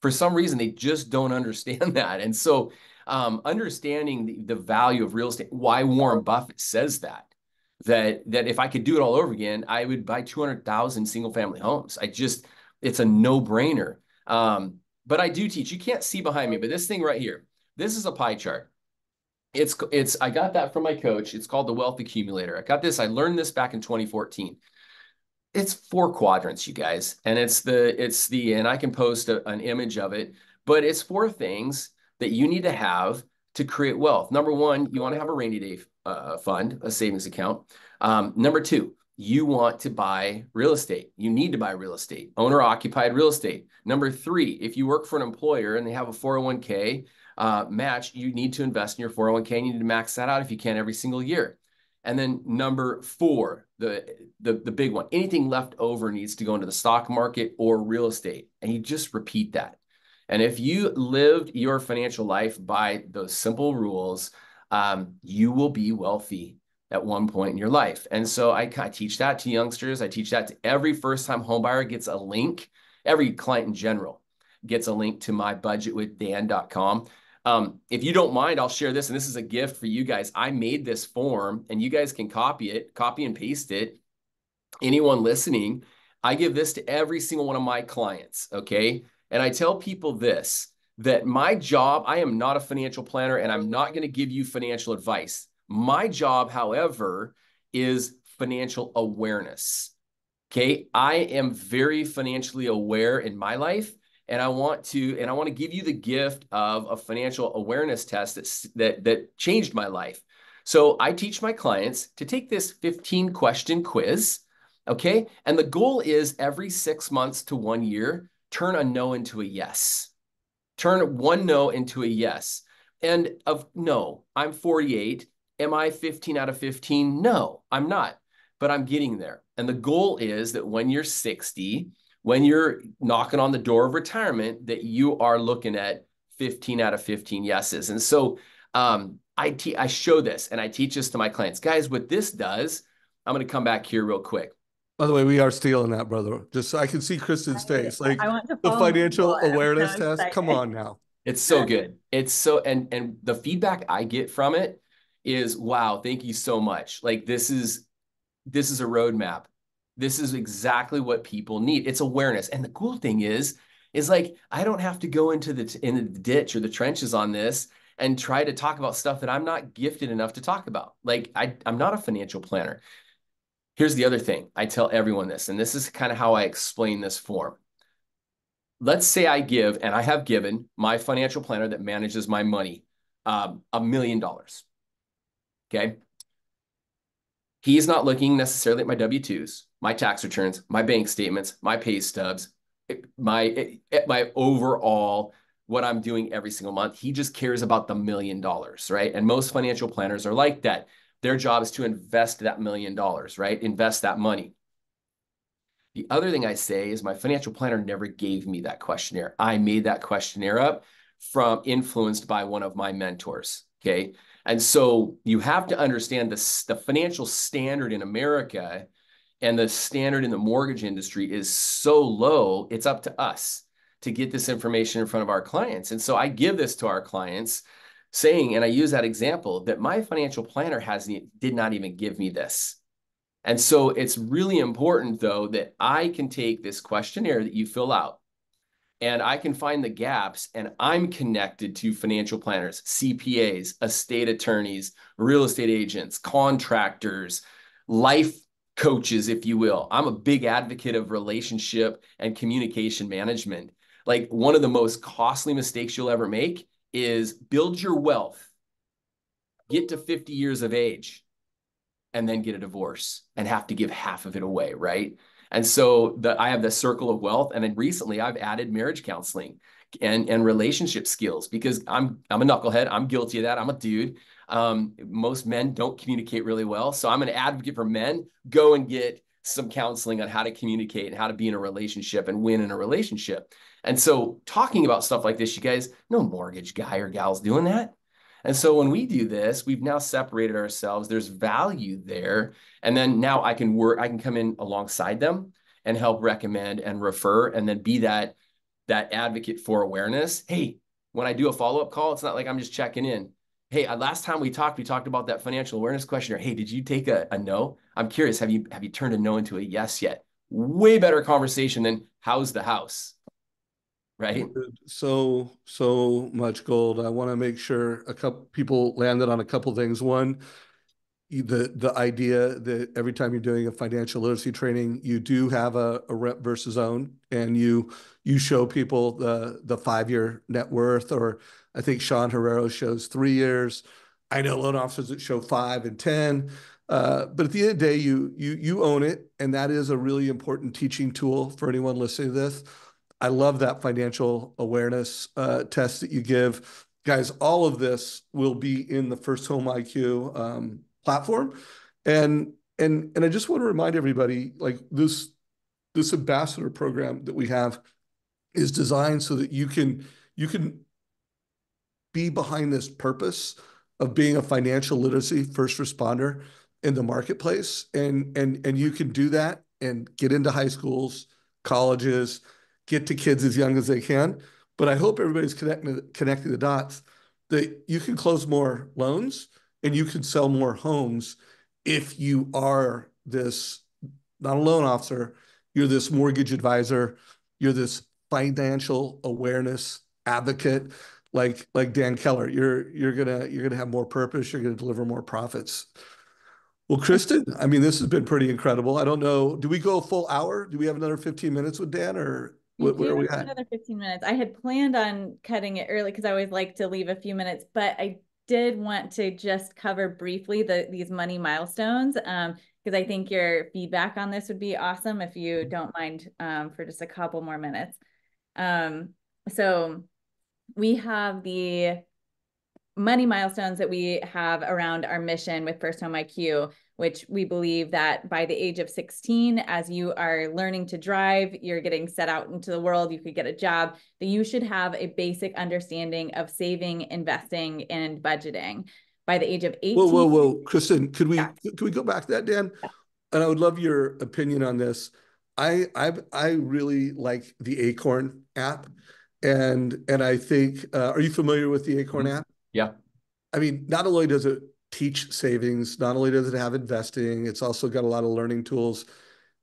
For some reason, they just don't understand that. And so um, understanding the, the value of real estate, why Warren Buffett says that, that, that if I could do it all over again, I would buy 200,000 single family homes. I just, it's a no brainer. Um, but I do teach. You can't see behind me, but this thing right here, this is a pie chart. It's it's I got that from my coach. It's called the Wealth Accumulator. I got this. I learned this back in 2014. It's four quadrants, you guys, and it's the it's the and I can post a, an image of it. but it's four things that you need to have to create wealth. Number one, you want to have a rainy day uh, fund, a savings account. Um, number two, you want to buy real estate. You need to buy real estate, owner occupied real estate. Number three, if you work for an employer and they have a 401k uh, match, you need to invest in your 401k. You need to max that out if you can every single year. And then number four, the, the, the big one, anything left over needs to go into the stock market or real estate. And you just repeat that. And if you lived your financial life by those simple rules, um, you will be wealthy at one point in your life. And so I, I teach that to youngsters. I teach that to every first time homebuyer gets a link. Every client in general gets a link to my budgetwithdan.com. Um, if you don't mind, I'll share this. And this is a gift for you guys. I made this form and you guys can copy it, copy and paste it. Anyone listening, I give this to every single one of my clients. Okay. And I tell people this that my job, I am not a financial planner and I'm not going to give you financial advice. My job, however, is financial awareness. Okay. I am very financially aware in my life. And I want to, and I want to give you the gift of a financial awareness test that, that, that changed my life. So I teach my clients to take this 15 question quiz. Okay. And the goal is every six months to one year, turn a no into a yes. Turn one no into a yes. And of no, I'm 48. Am I 15 out of 15? No, I'm not, but I'm getting there. And the goal is that when you're 60, when you're knocking on the door of retirement, that you are looking at 15 out of 15 yeses. And so um, I, te- I show this and I teach this to my clients. Guys, what this does, I'm going to come back here real quick. By the way, we are stealing that, brother. Just so I can see Kristen's face. Like the financial awareness so test. Come on now. It's so good. It's so and and the feedback I get from it is wow, thank you so much. Like this is this is a roadmap. This is exactly what people need. It's awareness. And the cool thing is, is like I don't have to go into the in the ditch or the trenches on this and try to talk about stuff that I'm not gifted enough to talk about. Like I, I'm not a financial planner. Here's the other thing. I tell everyone this, and this is kind of how I explain this form. Let's say I give, and I have given my financial planner that manages my money um, a million dollars. Okay. He's not looking necessarily at my W 2s, my tax returns, my bank statements, my pay stubs, my, my overall what I'm doing every single month. He just cares about the million dollars, right? And most financial planners are like that. Their job is to invest that million dollars, right? Invest that money. The other thing I say is my financial planner never gave me that questionnaire. I made that questionnaire up from influenced by one of my mentors. Okay. And so you have to understand the, the financial standard in America and the standard in the mortgage industry is so low, it's up to us to get this information in front of our clients. And so I give this to our clients saying, and I use that example, that my financial planner has did not even give me this. And so it's really important, though, that I can take this questionnaire that you fill out and I can find the gaps, and I'm connected to financial planners, CPAs, estate attorneys, real estate agents, contractors, life coaches, if you will. I'm a big advocate of relationship and communication management. Like one of the most costly mistakes you'll ever make is build your wealth, get to 50 years of age, and then get a divorce and have to give half of it away, right? And so the, I have the circle of wealth. And then recently I've added marriage counseling and, and relationship skills because I'm, I'm a knucklehead. I'm guilty of that. I'm a dude. Um, most men don't communicate really well. So I'm an advocate for men. Go and get some counseling on how to communicate and how to be in a relationship and win in a relationship. And so talking about stuff like this, you guys, no mortgage guy or gals doing that. And so when we do this, we've now separated ourselves. There's value there. And then now I can work, I can come in alongside them and help recommend and refer and then be that that advocate for awareness. Hey, when I do a follow-up call, it's not like I'm just checking in. Hey, uh, last time we talked, we talked about that financial awareness questionnaire. Hey, did you take a, a no? I'm curious, have you have you turned a no into a yes yet? Way better conversation than how's the house? Right? So so much gold. I want to make sure a couple people landed on a couple things. One, the the idea that every time you're doing a financial literacy training, you do have a, a rep versus own, and you you show people the the five year net worth, or I think Sean Herrero shows three years. I know loan officers that show five and ten. Uh, but at the end of the day, you you you own it, and that is a really important teaching tool for anyone listening to this. I love that financial awareness uh, test that you give, guys. All of this will be in the First Home IQ um, platform. And and and I just want to remind everybody, like this this ambassador program that we have is designed so that you can you can be behind this purpose of being a financial literacy first responder in the marketplace and and and you can do that and get into high schools colleges get to kids as young as they can but i hope everybody's connecting connecting the dots that you can close more loans and you can sell more homes if you are this not a loan officer you're this mortgage advisor you're this financial awareness advocate like like Dan Keller. You're you're gonna you're gonna have more purpose you're gonna deliver more profits. Well Kristen I mean this has been pretty incredible. I don't know do we go a full hour? Do we have another 15 minutes with Dan or what, where are we at? Another 15 minutes. I had planned on cutting it early because I always like to leave a few minutes, but I did want to just cover briefly the these money milestones um because I think your feedback on this would be awesome if you don't mind um for just a couple more minutes. Um so we have the money milestones that we have around our mission with First Home IQ, which we believe that by the age of 16, as you are learning to drive, you're getting set out into the world, you could get a job, that you should have a basic understanding of saving, investing, and budgeting. By the age of 18. Whoa, whoa, whoa. Kristen, could we yeah. could we go back to that, Dan? Yeah. And I would love your opinion on this. I I I really like the Acorn app. And and I think uh, are you familiar with the Acorn mm-hmm. app? Yeah. I mean, not only does it teach savings. Not only does it have investing, it's also got a lot of learning tools.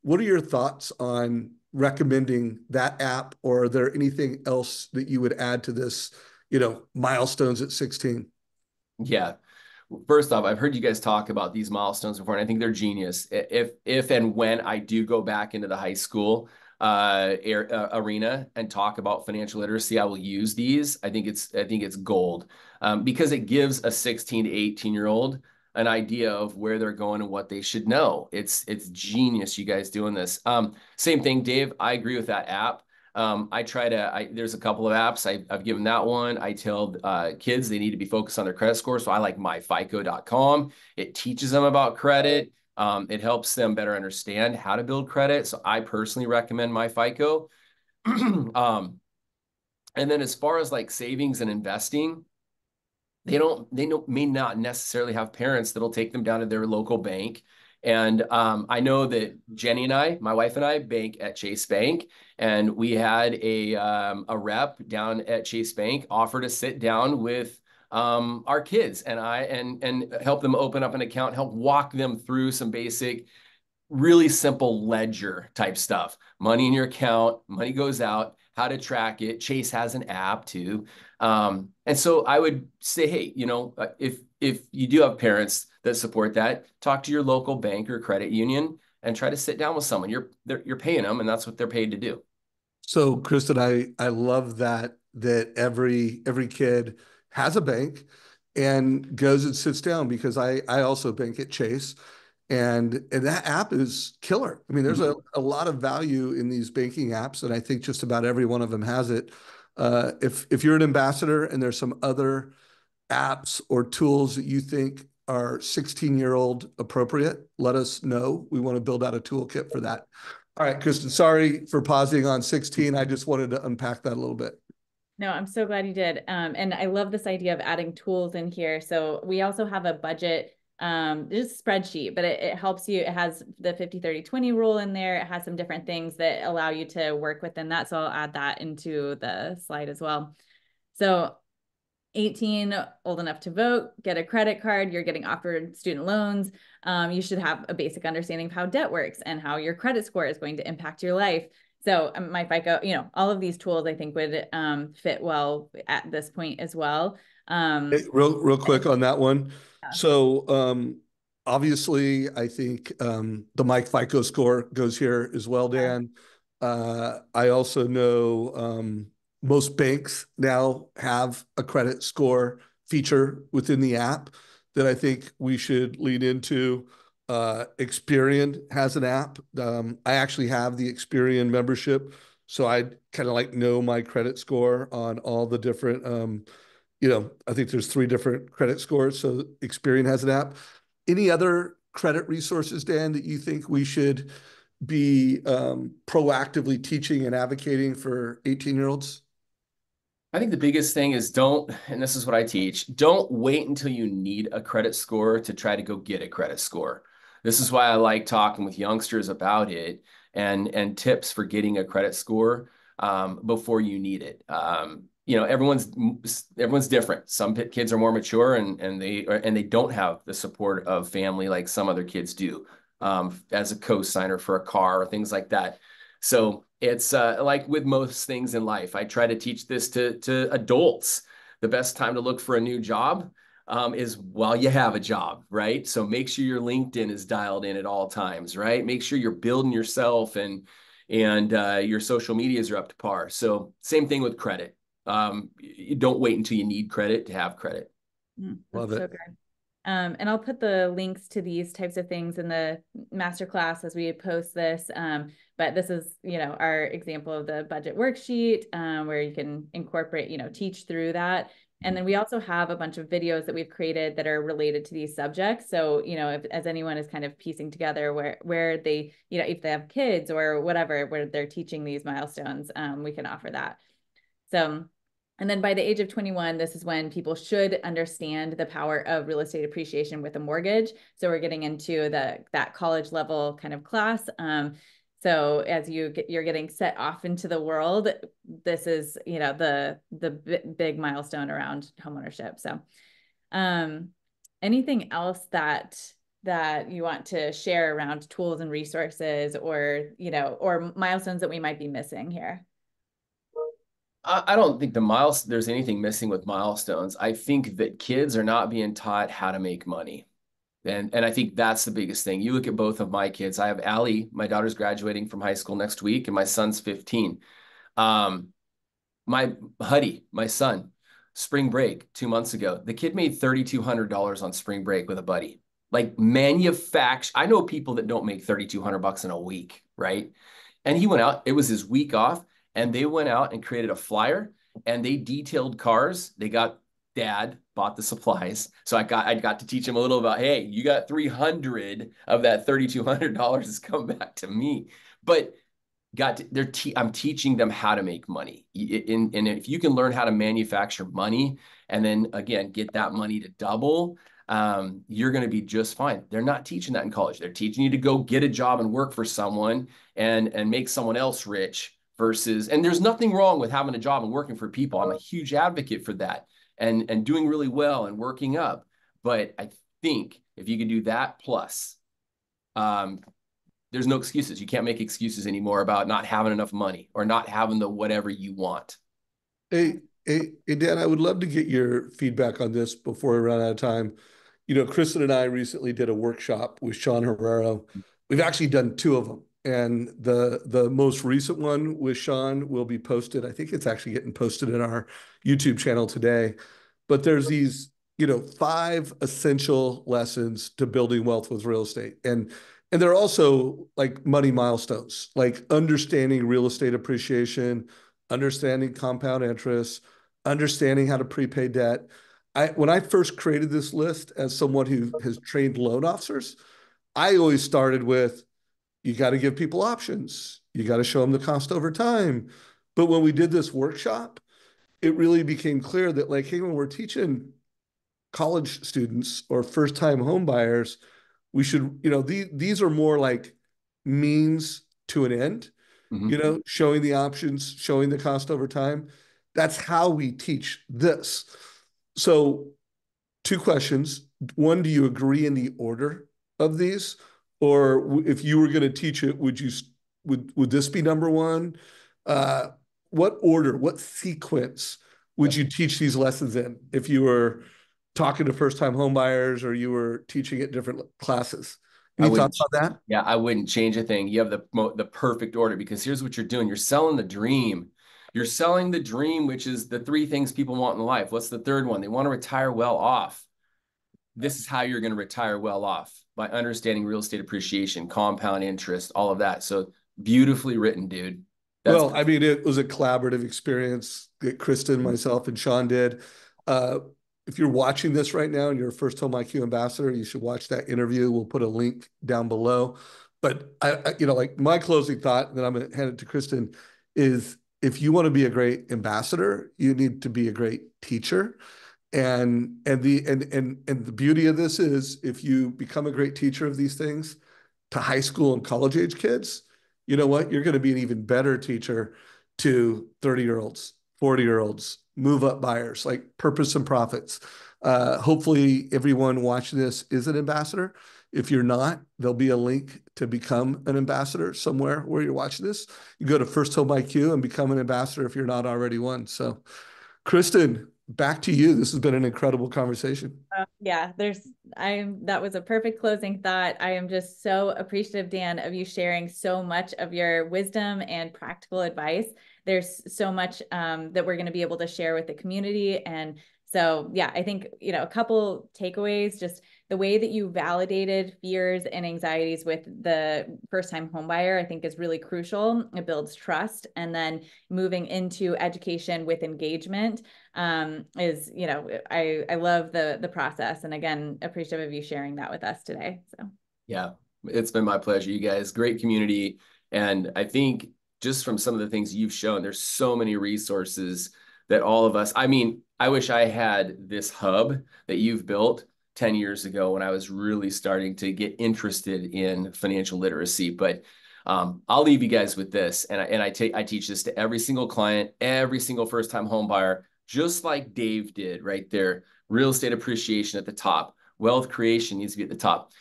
What are your thoughts on recommending that app, or are there anything else that you would add to this, you know, milestones at 16? Yeah. First off, I've heard you guys talk about these milestones before, and I think they're genius. If if and when I do go back into the high school uh, air, uh, arena and talk about financial literacy, I will use these. I think it's I think it's gold um, because it gives a 16 to 18 year old an idea of where they're going and what they should know. It's it's genius, you guys doing this. Um, same thing, Dave. I agree with that app. Um, I try to. I, there's a couple of apps I, have given that one. I tell uh, kids they need to be focused on their credit score, so I like myfico.com. It teaches them about credit. Um, it helps them better understand how to build credit. So I personally recommend MyFICO. um, and then as far as like savings and investing, they don't they don't, may not necessarily have parents that'll take them down to their local bank. And um, I know that Jenny and I, my wife and I, bank at Chase Bank, and we had a um, a rep down at Chase Bank offer to sit down with um, our kids and I and and help them open up an account, help walk them through some basic, really simple ledger type stuff. Money in your account, money goes out, how to track it. Chase has an app too. Um, and so I would say, hey, you know, uh, if if you do have parents that support that, talk to your local bank or credit union and try to sit down with someone. You're you're paying them, and that's what they're paid to do. So, Kristen, I I love that that every every kid has a bank and goes and sits down because I I also bank at Chase. And, and that app is killer. I mean, there's mm-hmm. a, a lot of value in these banking apps, and I think just about every one of them has it. Uh, if if you're an ambassador and there's some other apps or tools that you think are 16 year old appropriate, let us know. We want to build out a toolkit for that. All right, Kristen, sorry for pausing on 16. I just wanted to unpack that a little bit. No, I'm so glad you did. Um, and I love this idea of adding tools in here. So we also have a budget, um, just spreadsheet, but it, it helps you. It has the 50, 30, 20 rule in there. It has some different things that allow you to work within that. So I'll add that into the slide as well. So 18, old enough to vote, get a credit card, you're getting offered student loans. Um, you should have a basic understanding of how debt works and how your credit score is going to impact your life. So um, MyFICO, you know, all of these tools I think would um, fit well at this point as well. Um, hey, real, real quick on that one. Yeah. So um, obviously, I think um, the MyFICO score goes here as well, Dan. Uh, I also know um, most banks now have a credit score feature within the app that I think we should lean into. Uh, Experian has an app. Um, I actually have the Experian membership, so I kind of like know my credit score on all the different. Um, you know, I think there's three different credit scores. So Experian has an app. Any other credit resources, Dan, that you think we should be um, proactively teaching and advocating for 18 year olds? I think the biggest thing is don't, and this is what I teach, don't wait until you need a credit score to try to go get a credit score. This is why I like talking with youngsters about it and and tips for getting a credit score um, before you need it. Um, you know everyone's everyone's different. Some kids are more mature and and they and they don't have the support of family like some other kids do um, as a co-signer for a car or things like that. So it's uh, like with most things in life i try to teach this to to adults. The best time to look for a new job um, is while you have a job right so make sure your linkedin is dialed in at all times right make sure you're building yourself and and uh, your social medias are up to par so same thing with credit um, you don't wait until you need credit to have credit. Mm, Love it. So good. Um, and I'll put the links to these types of things in the masterclass as we post this. Um, but this is, you know, our example of the budget worksheet um, where you can incorporate, you know, teach through that. And then we also have a bunch of videos that we've created that are related to these subjects. So, you know, if as anyone is kind of piecing together where where they, you know, if they have kids or whatever, where they're teaching these milestones, um, we can offer that. So, and then by the age of 21, this is when people should understand the power of real estate appreciation with a mortgage. So we're getting into the that college level kind of class. Um, so as you get, you're getting set off into the world, this is you know the the big milestone around homeownership. So, um, anything else that that you want to share around tools and resources, or you know, or milestones that we might be missing here? I, don't think the miles there's anything missing with milestones. I think that kids are not being taught how to make money. And and I think that's the biggest thing. You look at both of my kids. I have Allie, my daughter's graduating from high school next week, and my son's 15. Um, my Huddy, my son, spring break two months ago, the kid made $3,200 on spring break with a buddy. Like manufacture. I know people that don't make 3,200 bucks in a week, right? And he went out, it was his week off and they went out and created a flyer and they detailed cars. They got dad bought the supplies. So I got I got to teach him a little about, hey, you got 300 of that $3,200 has come back to me. But got to, they're te- I'm teaching them how to make money. In, and if you can learn how to manufacture money and then again get that money to double, um, you're going to be just fine. They're not teaching that in college. They're teaching you to go get a job and work for someone and and make someone else rich versus and there's nothing wrong with having a job and working for people i'm a huge advocate for that and and doing really well and working up. But i think if you can do that plus um there's no excuses. You can't make excuses anymore about not having enough money or not having the whatever you want. Hey hey, hey dan i would love to get your feedback on this before we run out of time. You know kristen and i recently did a workshop with sean herrero. We've actually done two of them and the the most recent one with Sean will be posted. I think it's actually getting posted in our YouTube channel today. But there's these, you know, five essential lessons to building wealth with real estate. And and they're also like money milestones, like understanding real estate appreciation, understanding compound interest, understanding how to prepay debt. I when I first created this list as someone who has trained loan officers, I always started with you got to give people options. You got to show them the cost over time. But when we did this workshop, it really became clear that like, hey, when we're teaching college students or first time home buyers, we should, you know, these these are more like means to an end, mm-hmm. you know, showing the options, showing the cost over time. That's how we teach this. So, two questions. One, do you agree in the order of these? Or if you were going to teach it, would you would would this be number one? Uh, what order, what sequence would you teach these lessons in if you were talking to first time homebuyers or you were teaching at different classes? Any thoughts on that? Yeah, I wouldn't change a thing. You have the the perfect order because here's what you're doing. You're selling the dream. You're selling the dream, which is the three things people want in life. What's the third one? They want to retire well off. This is how you're going to retire well off by understanding real estate appreciation, compound interest, all of that. So beautifully written, dude. That's well, I mean, it was a collaborative experience that Kristen, myself, and Sean did. Uh, if you're watching this right now and you're a first home IQ ambassador, you should watch that interview. We'll put a link down below. But I, I you know, like my closing thought, that I'm going to hand it to Kristen, is if you want to be a great ambassador, you need to be a great teacher. And and the and and and the beauty of this is if you become a great teacher of these things to high school and college age kids, you know what? You're going to be an even better teacher to 30 year olds, 40 year olds, move up buyers, like purpose and profits. Uh, hopefully, everyone watching this is an ambassador. If you're not, there'll be a link to become an ambassador somewhere where you're watching this. You go to First Home IQ and become an ambassador if you're not already one. So, Kristen, back to you. This has been an incredible conversation. Uh, yeah, there's I'm that was a perfect closing thought. I am just so appreciative, Dan, of you sharing so much of your wisdom and practical advice. There's so much um, that we're going to be able to share with the community. And so, yeah, I think, you know, a couple takeaways just the way that you validated fears and anxieties with the first time homebuyer, I think is really crucial. It builds trust. And then moving into education with engagement um, is, you know, I, I love the, the process. And again, appreciative of you sharing that with us today. So, yeah, it's been my pleasure. You guys, great community. And I think just from some of the things you've shown, there's so many resources that all of us, I mean, I wish I had this hub that you've built 10 years ago when I was really starting to get interested in financial literacy. But um, I'll leave you guys with this. And I, and I take, I teach this to every single client, every single first time home buyer, just like Dave did right there. Real estate appreciation at the top, wealth creation needs to be at the top.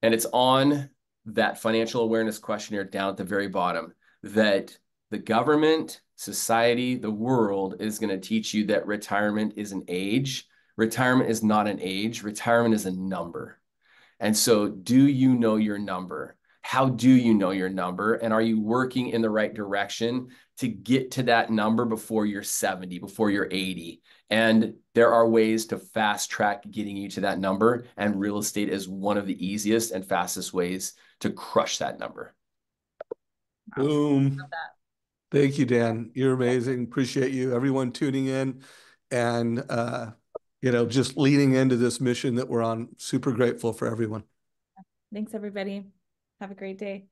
And it's on that financial awareness questionnaire down at the very bottom that the government, society, the world is going to teach you that retirement is an age retirement is not an age, retirement is a number. And so, do you know your number? How do you know your number? And are you working in the right direction to get to that number before you're 70, before you're 80? And there are ways to fast track getting you to that number. And real estate is one of the easiest and fastest ways to crush that number. Boom. Thank you, Dan. You're amazing. Appreciate you. Everyone tuning in. And uh, you know, just leading into this mission that we're on. Super grateful for everyone. Thanks, everybody. Have a great day.